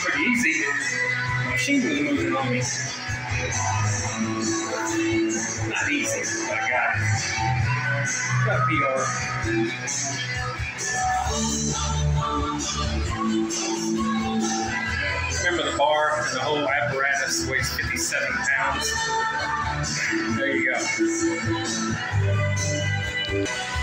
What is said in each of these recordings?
pretty easy. Machine on me. Not easy, but I got it. Got PR. Bar and the whole apparatus weighs 57 pounds. There you go.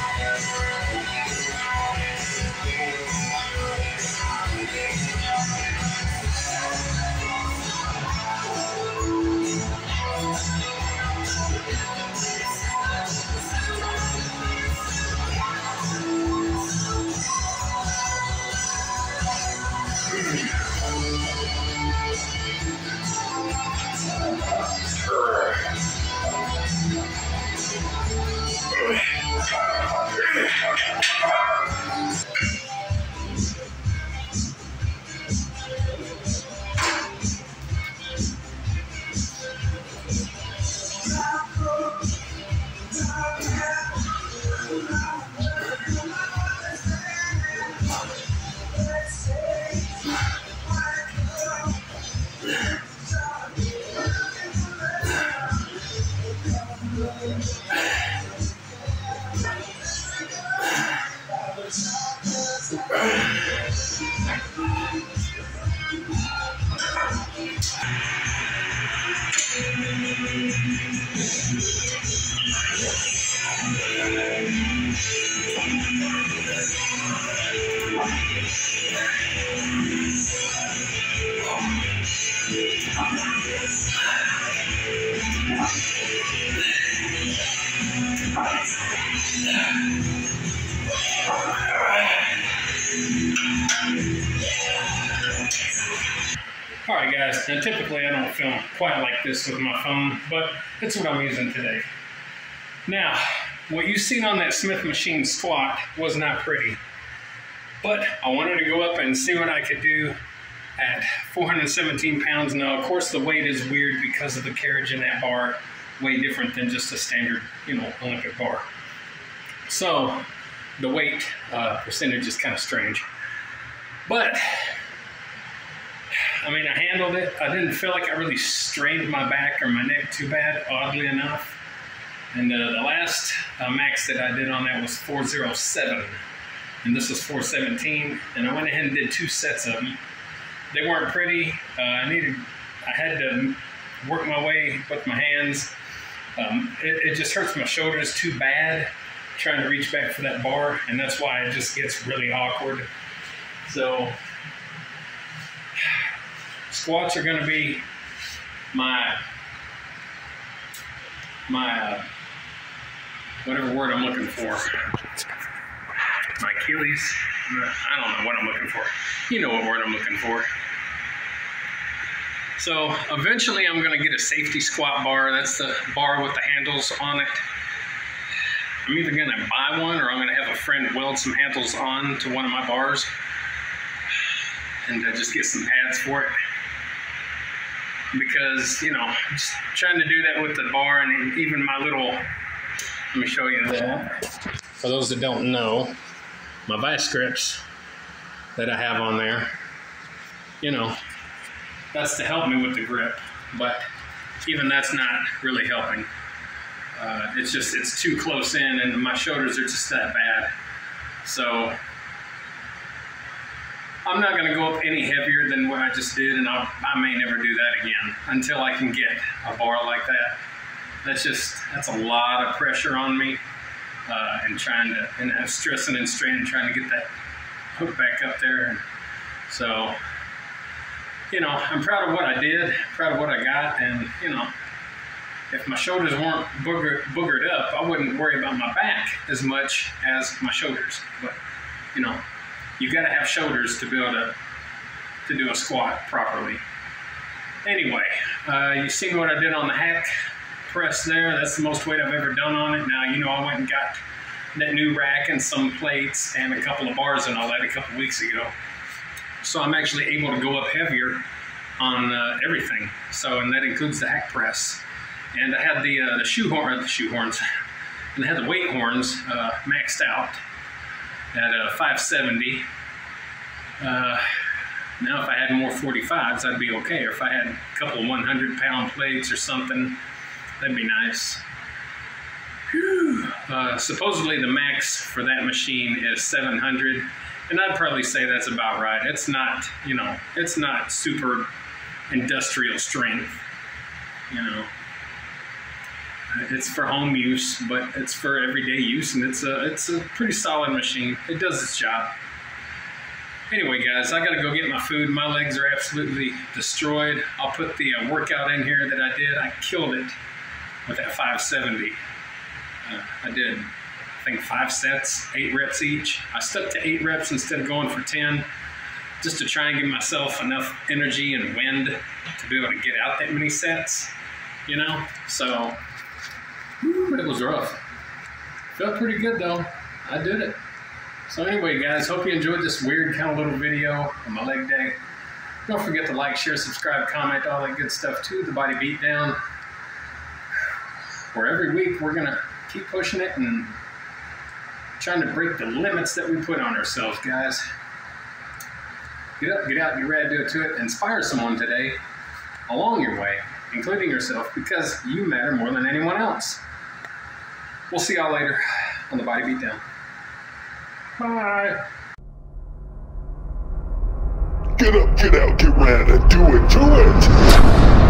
All right, guys. Now, typically I don't film quite like this with my phone, but it's what I'm using today. Now, what you've seen on that Smith machine squat was not pretty, but I wanted to go up and see what I could do at 417 pounds. Now, of course, the weight is weird because of the carriage in that bar, way different than just a standard, you know, Olympic bar. So, the weight uh, percentage is kind of strange. But I mean, I handled it. I didn't feel like I really strained my back or my neck too bad, oddly enough. And uh, the last uh, max that I did on that was 407, and this was 417. And I went ahead and did two sets of them. They weren't pretty. Uh, I needed, I had to work my way with my hands. Um, it, it just hurts my shoulders too bad trying to reach back for that bar, and that's why it just gets really awkward. So squats are going to be my my uh, whatever word I'm looking for. My Achilles. I don't know what I'm looking for. You know what word I'm looking for. So eventually I'm going to get a safety squat bar. That's the bar with the handles on it. I'm either going to buy one or I'm going to have a friend weld some handles on to one of my bars and uh, just get some pads for it because you know just trying to do that with the bar and even my little let me show you that. For those that don't know my vice grips that I have on there you know that's to help me with the grip but even that's not really helping. Uh, it's just it's too close in and my shoulders are just that bad. So I'm not going to go up any heavier than what I just did, and I'll, i may never do that again until I can get a bar like that. That's just that's a lot of pressure on me, uh, and trying to and I'm stressing and straining trying to get that hook back up there. And so, you know, I'm proud of what I did, proud of what I got, and you know, if my shoulders weren't booger, boogered up, I wouldn't worry about my back as much as my shoulders. But you know, you've got to have shoulders to be able to, to do a squat properly. Anyway, uh, you seen what I did on the hack press there. That's the most weight I've ever done on it. Now, you know, I went and got that new rack and some plates and a couple of bars and all that a couple weeks ago. So I'm actually able to go up heavier on uh, everything. So, and that includes the hack press. And I had the, uh, the shoe horn, the shoe horns, and I had the weight horns uh, maxed out at a 570. Uh, Now, if I had more 45s, I'd be okay. Or if I had a couple 100 pound plates or something, that'd be nice. Uh, supposedly, the max for that machine is 700, and I'd probably say that's about right. It's not, you know, it's not super industrial strength, you know. It's for home use, but it's for everyday use, and it's a it's a pretty solid machine. It does its job. Anyway, guys, I gotta go get my food. My legs are absolutely destroyed. I'll put the uh, workout in here that I did. I killed it with that 570. Uh, I did, I think, five sets, eight reps each. I stuck to eight reps instead of going for 10, just to try and give myself enough energy and wind to be able to get out that many sets. You know, so it was rough. Felt pretty good though. I did it. So anyway, guys, hope you enjoyed this weird kind of little video on my leg day. Don't forget to like, share, subscribe, comment, all that good stuff to the Body Beatdown. Where every week we're gonna keep pushing it and trying to break the limits that we put on ourselves, guys. Get up, get out, get to do it to it. Inspire someone today along your way, including yourself, because you matter more than anyone else. We'll see y'all later on the Body Beatdown. Bye. Get up, get out, get ready, do it, do it.